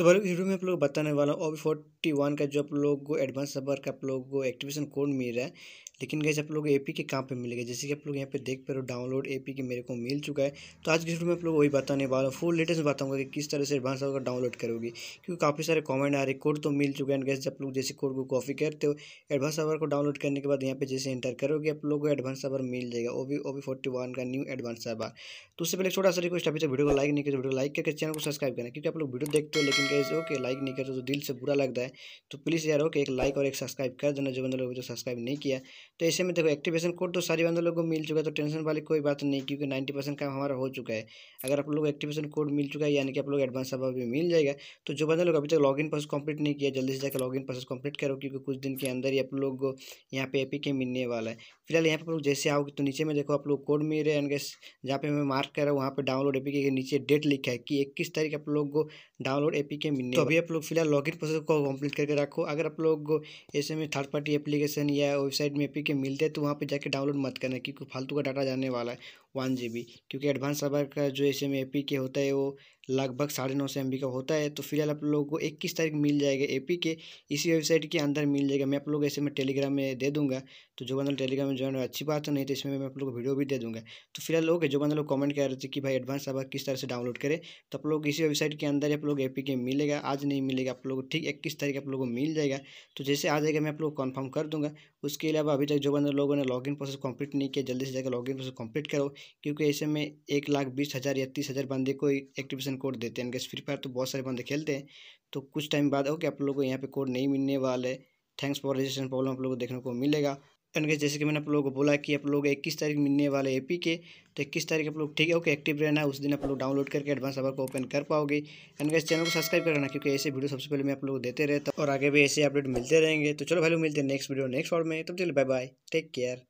तो भाई वीडियो में आप लोग बताने वाला हूँ अभी फोर्टी वन का जो आप लोग को एडवांस सर्वर का आप लोग को एक्टिवेशन कोड मिल रहा है। लेकिन गैस आप लोग एपी के कहाँ पे मिलेगा? जैसे कि आप लोग यहाँ पे देख पा रहे हो डाउनलोड एपी के मेरे को मिल चुका है। तो आज की वीडियो में आप लोग वही बताने वाला हूँ फुल लेटेस्ट बताऊँगा कि किस तरह से एडवांस सर्वर डाउनलोड करोगे। क्योंकि काफ़ी सारे कॉमेंट आ रहे कोड तो मिल चुका है। गैस आप लोग जैसे कोड को कॉपी करते हो एडवांस सर्वर को डाउनलोड करने के बाद यहाँ पे जैसे इंटर करोगे, आप लोग को एडवांस सर्वर मिल जाएगा O B O B forty one का न्यू एडवांस सर्वर तो उससे पहले छोटा सा रिक्वेस्ट अभी तक वीडियो को लाइक नहीं किया वीडियो लाइक करके चैनल को सब्सक्राइब करना, क्योंकि आप लोग वीडियो देखते हो, लेकिन कैसे हो कि लाइक नहीं करते तो दिल से बुरा लगता है। तो प्लीज़ यार हो कि एक लाइक और एक सब्सक्राइब कर देना जो बंदा लोग जो सब्सक्राइब नहीं किया। तो ऐसे में देखो एक्टिवेशन कोड तो सारी बंदे लोगों को मिल चुका है तो टेंशन वाली कोई बात नहीं, क्योंकि नाइन्टी परसेंट काम हमारा हो चुका है। अगर आप लोग एक्टिवेशन कोड मिल चुका है, यानी कि आप लोग एडवांस सब अभी मिल जाएगा तो जो बंदे लोग अभी तक लॉगिन प्रोसेस कंप्लीट नहीं किया, जल्दी से जाकर लॉगिन प्रोसेस कंप्लीट करो, क्योंकि कुछ दिन के अंदर ही आप लोग को यहाँ पे एपी के मिलने वाला है। फ़िलहाल यहाँ पर लोग जैसे आओगे तो नीचे में देखो, आप लोग कोड मिल रहे हैं जहाँ पे मैं मार्क कर रहा हूँ, वहाँ पे डाउनलोड एपी के नीचे डेट लिखा है कि इक्कीस तारीख आप लोग को डाउनलोड एपी के मिलने तो अभी आप लोग फ़िलहाल लॉगिन प्रोसेस को कंप्लीट करके रखो। अगर आप लोग ऐसे में थर्ड पार्टी एप्लीकेशन या वेबसाइट में एपी के मिलते हैं तो वहाँ पे जाके डाउनलोड मत करना क्योंकि फालतू का डाटा जाने वाला है वन जी क्योंकि एडवांस सर्वर का जो ऐसे में ए के होता है वो लगभग साढ़े नौ सौ एम का होता है। तो फ़िलहाल आप लोगों को इक्कीस तारीख मिल जाएगा ए के इसी वेबसाइट के अंदर मिल जाएगा। मैं आप लोग ऐसे में टेलीग्राम में दे दूँगा। तो जो बंदा टेलीग्राम में ज्वाइन अच्छी बात तो नहीं तो इसमें मैं आप लोग को वीडियो भी दे दूँगा। तो फ़िलहाल लोग जो बंदा लोग कमेंट कर रहे थे कि भाई एडवांस सर्वर किस तरह से डाउनलोड करें तो आप लोग इसी वेबसाइट के अंदर आप लोग ए के मिलेगा, आज नहीं मिलेगा, आप लोग ठीक इक्कीस तारीख आप लोग को मिल जाएगा। तो जैसे आ जाएगा, मैं आप लोग कन्फर्म कर दूँगा। उसके अलावा अभी तक जो बंदा लोगों ने लॉगिन प्रोसेस कंप्लीट नहीं किया, जल्दी से जाकर लॉगिन प्रोसेस कंप्लीट करो, क्योंकि ऐसे में एक लाख बीस हज़ार या तीस हज़ार बंदे को एक्टिवेशन कोड देते हैं। फ्री फायर तो बहुत सारे बंदे खेलते हैं। तो कुछ टाइम बाद हो कि आप लोगों को यहाँ पे कोड नहीं मिलने वाला थैंक्स फॉर रजिस्ट्रेशन प्रॉब्लम आप लोगों को देखने को मिलेगा। एंड जैसे कि मैंने आप लोगों को बोला कि आप लोग इक्कीस तारीख मिलने वाले एपी के तो इक्कीस तारीख आप लोग, ठीक है ओके एक्टिव रहना उस दिन आप लोग डाउनलोड करके एडवांस अवर को ओपन कर पाओगे। एंड इस चैनल को सब्सक्राइब करना, क्योंकि ऐसे वीडियो सबसे पहले मैं आप लोग देते रहता और आगे भी ऐसे अपडेट मिलते रहेंगे। तो चलो भाई मिलते हैं नेक्स्ट वीडियो नेक्स्ट वॉर्ड में। तब चलिए बाय बाय टेक केयर